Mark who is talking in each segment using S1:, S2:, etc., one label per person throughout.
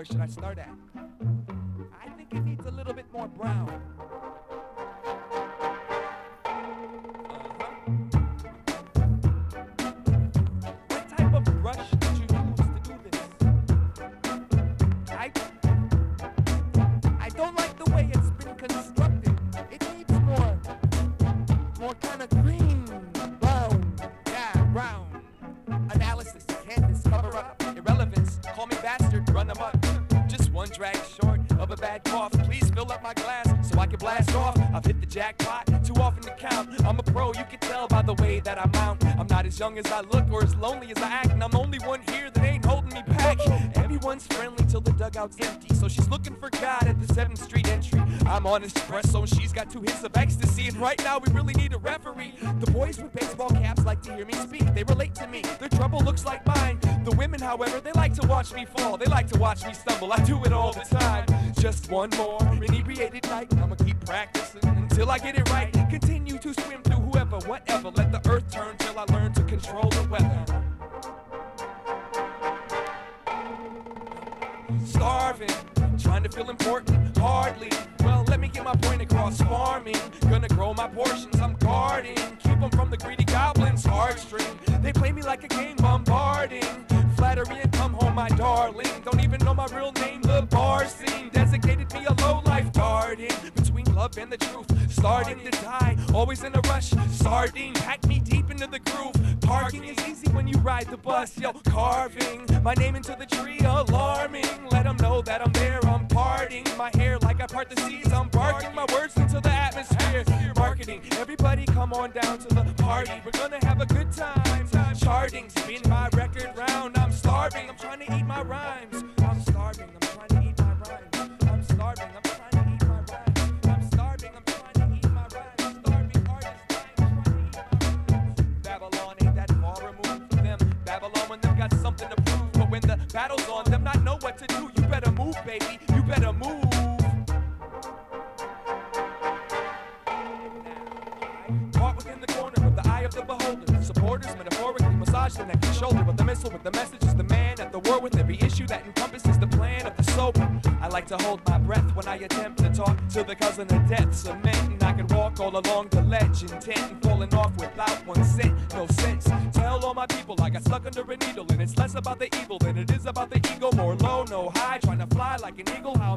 S1: Where should I start at? I think it needs a little bit more brown. Of a bad cough. Please fill up my glass so I can blast off. I've hit the jackpot too often to count. I'm a pro, you can tell by the way that I mount. I'm not as young as I look or as lonely as I act, and I'm the only one here that ain't holding me back. Everyone's friendly till the dugout's empty, so she's looking for God at the 7th Street entry. I'm on espresso, and she's got two hits of ecstasy, and right now we really need a referee. The boys with baseball caps like to hear me speak. They relate to me. Their trouble looks like mine. The women, however, they like to watch me fall. They like to watch me stumble. I do it all the time. Just one more inebriated night. I'ma keep practicing until I get it right. Continue to swim through whoever, whatever. Let the earth turn till I learn to control the weather. Starving, trying to feel important, hardly. Well, let me get my point across. Farming, gonna grow my portions. I'm guarding, keep them from the greedy goblins. Heartstring, they play me like a game, bombarding. And come home, my darling. Don't even know my real name. The bar scene designated me a low life guardian between love and the truth. Starting to die, always in a rush. Sardine, pack me deep into the groove. Parking is easy when you ride the bus. Yo, carving my name into the tree, alarming. Let them know that I'm there. I'm parting my hair like I part the seas. I'm barking my words into the atmosphere. Marketing, everybody come on down to the party. We're gonna have a good time. Charting, spin my record my rhymes. I'm starving. I'm trying to eat my rhymes. I'm starving. I'm trying to eat my rhymes. I'm starving. I'm trying to eat my rhymes. Starving artist, dying, trying to eat my rhymes. Babylon ain't that far removed from them. Babylon when them got something to prove, but when the battle's on, them not know what to do. You better move, baby. You better move. Caught within the corner of the eye of the beholder. Supporters metaphorically massage the neck and shoulder of the missile with the message is the man at the war with every issue that encompasses the plan of the sober. I like to hold my breath when I attempt to talk to the cousin of death. Cement and I can walk all along the ledge, intent and falling off without one cent. No sense. Tell all my people I got stuck under a needle, and it's less about the evil than it is about the ego. More low, no high, trying to fly like an eagle. How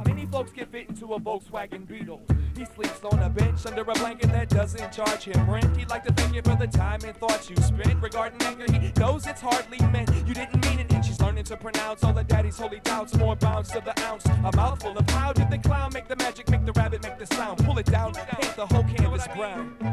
S1: into a Volkswagen Beetle? He sleeps on a bench under a blanket that doesn't charge him rent. He'd like to thank you for the time and thoughts you spent regarding anger. He knows it's hardly meant. You didn't mean it, and she's learning to pronounce all the daddy's holy doubts. More bounds to the ounce. A mouthful of how did the clown make the magic, make the rabbit make the sound? Pull it down, paint the whole canvas brown.